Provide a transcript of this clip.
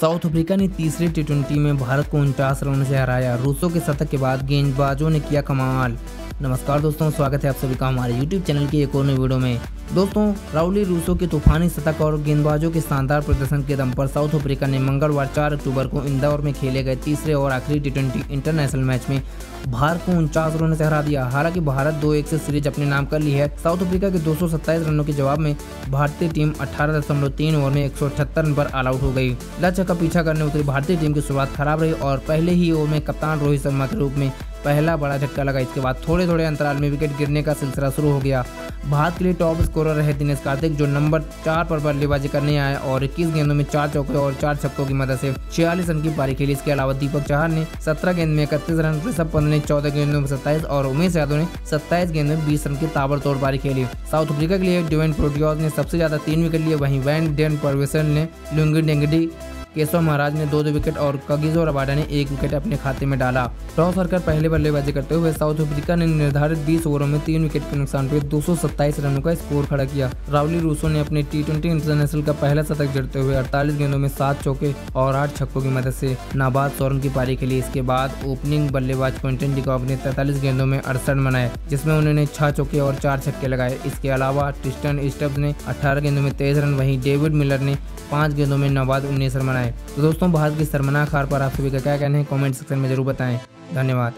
South Africa ने तीसरे T में भारत को उनचास रनों से हराया। रूसों के शतक के बाद गेंदबाजों ने किया कमाल। नमस्कार दोस्तों, स्वागत है आप सभी का हमारे YouTube चैनल की एक और नई वीडियो में। दोस्तों, राउली रूसो के तूफानी शतक और गेंदबाजों के शानदार प्रदर्शन के दम पर साउथ अफ्रीका ने मंगलवार 4 अक्टूबर को इंदौर में खेले गए तीसरे और आखिरी टी इंटरनेशनल मैच में भारत को उनचास रनों से हरा दिया। हालाँकि भारत दो एक से सीरीज़ अपने नाम कर ली है। साउथ अफ्रीका के दो सौ सत्ताईस रनों के जवाब में भारतीय टीम अठारह ओवर में एक सौ अठहत्तर रन पर ऑल आउट हो गई। लक्ष्य का पीछा करने उतरी भारतीय टीम की शुरुआत खराब रही और पहले ही ओवर में कप्तान रोहित शर्मा के रूप में पहला बड़ा झटका लगा। इसके बाद थोड़े थोड़े अंतराल में विकेट गिरने का सिलसिला शुरू हो गया। भारत के लिए टॉप स्कोरर रहे दिनेश कार्तिक, जो नंबर चार पर बल्लेबाजी करने आए और इक्कीस गेंदों में चार चौके और चार छक्कों की मदद से छियालीस रन की पारी खेली। इसके अलावा दीपक चाहर ने सत्रह गेंद में इकतीस रन, ऋषभ पंत ने चौदह गेंदों में सत्ताईस और उमेश यादव ने सत्ताईस गेंद में बीस रन की ताबड़तोड़ पारी खेली। साउथ अफ्रीका के लिए डिवेंट प्रोटियोज ने सबसे ज़्यादा तीन विकेट लिए। वहीं वैन डेन परवेशन ने लुंगी डेंगडी केशव महाराज ने दो दो विकेट और कगिजो रबाडा ने एक विकेट अपने खाते में डाला। टॉस हारकर पहले बल्लेबाजी करते हुए साउथ अफ्रीका ने निर्धारित 20 ओवरों में तीन विकेट के नुकसान पे दो रनों का स्कोर खड़ा किया। रावली रूसो ने अपने टी इंटरनेशनल का पहला शतक जड़ते हुए अड़तालीस गेंदों में सात चौके और आठ छक्कों की मदद से नाबाद सौ रन की पारी खेली इसके बाद ओपनिंग बल्लेबाज क्विंटन डिकॉक ने तैतालीस गेंदों में अड़सठ बनाए, जिसमें उन्होंने छह चौके और चार छक्के लगाए। इसके अलावा टिस्टन स्टब्स ने अठारह गेंदों में तेईस रन, वहीं डेविड मिलर ने पाँच गेंदों में नवाद उन्नीस रन बनाए। तो दोस्तों भारत की शर्मनाक हार पर आप सभी का क्या कहना है, कमेंट सेक्शन में ज़रूर बताएँ। धन्यवाद।